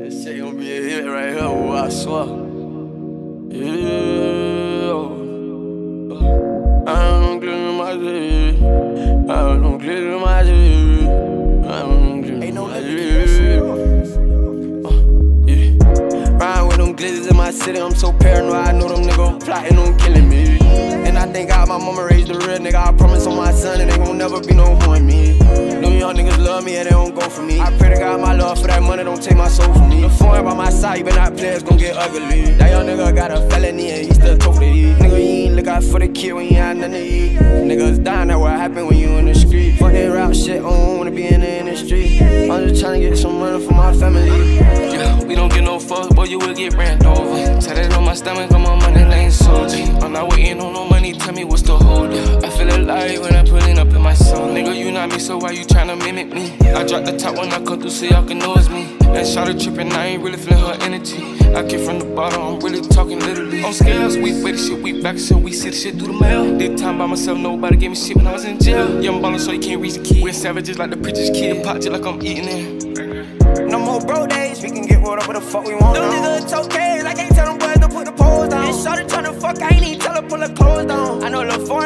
This shit gonna be a hit right here, oh, I swear. Yeah. I don't glitter my city. I don't glitter my city. I don't glitter my limit, keep that shit city. up. Yeah. Riding with them glizzies in my city, I'm so paranoid. I know them niggas plotting on killing me. And I thank God my mama raised a real nigga. I promise on my son, and they gon' never be no love me and they don't go for me. I pray to God my love for that money don't take my soul from me. The foreign by my side, you better not play, it's gon' get ugly. That young nigga got a felony and he still talk to. Nigga, you ain't look out for the kid when you ain't nothing to eat. Niggas dying, that what happen when you in the street. Fuck that rap shit, I don't wanna be in the industry. I'm just tryna get some money for my family. Yeah, we don't get no fuck, boy, you will get ran over. Tatted on my stomach, on money lane soldier. I'm not waiting on no me, so why you tryna mimic me? I drop the top when I come through, so y'all can know it's me. And shot a trippin', I ain't really feeling her energy. I came from the bottom, I'm really talking literally. On scales, we weigh the shit, we back so we see the shit through the mail. Did time by myself, nobody gave me shit when I was in jail. Young baller, so you can't reach the key. We're savages like the preacher's kid. Pot just like I'm eating it. No more bro days, we can get whatever the fuck we want. Them niggas it's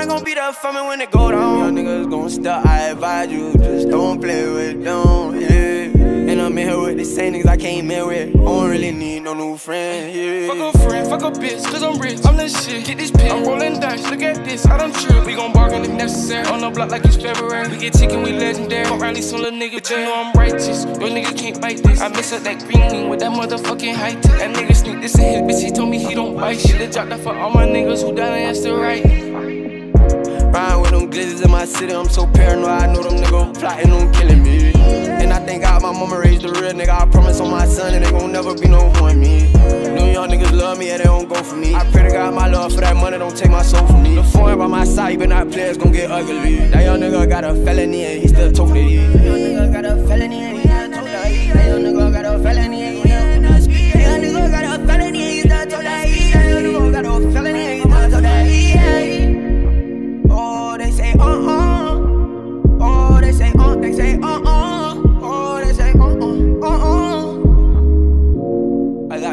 I know Lil' Four ain't gon' be there for me when it go down. Young niggas gon' stop, I advise you, just don't play with them, yeah. And I'm in here with the same niggas I came in with. I don't really need no new friends, yeah. Fuck a friend, fuck a bitch, cause I'm rich. I'm the shit. Get this pill. I'm rolling dice, look at this. I done trip. We gon' bargain if necessary. On the block like it's February. We get chicken, we legendary. Fuck these some little nigga, but you know I'm righteous. Your nigga can't bite this. I miss up that green wing with that motherfucking height. That nigga sneak this in his bitch. He told me he don't bite shit. They dropped that for all my niggas who down and still right. Riding with them glizzies in my city, I'm so paranoid. I know them niggas plotting on killing me. And I thank God my mama raised a real nigga. I promise on my son, it ain't gon' never be no in me. Them young niggas love me and they don't go for me. I pray to God my love for that money don't take my soul from me. The foreign by my side, you better not play, gon' get ugly. That young nigga got a felony and he still talk to.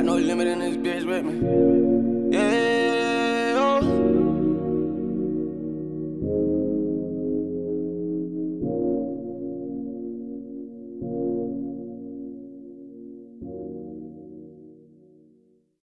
no limit in this bitch with me. Yeah.